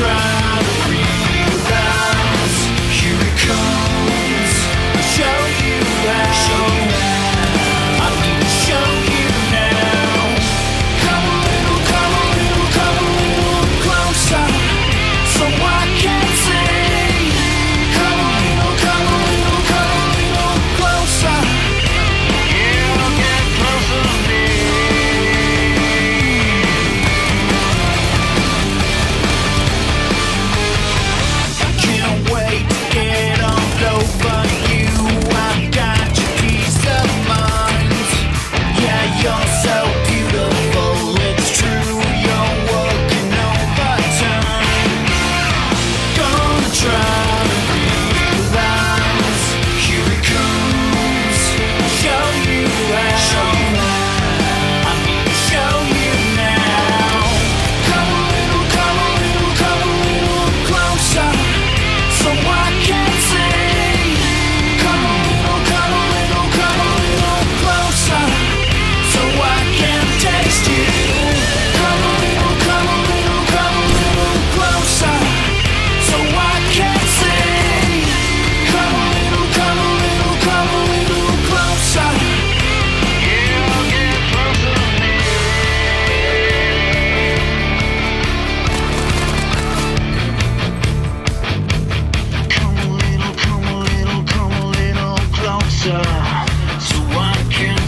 try. so I can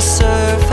serve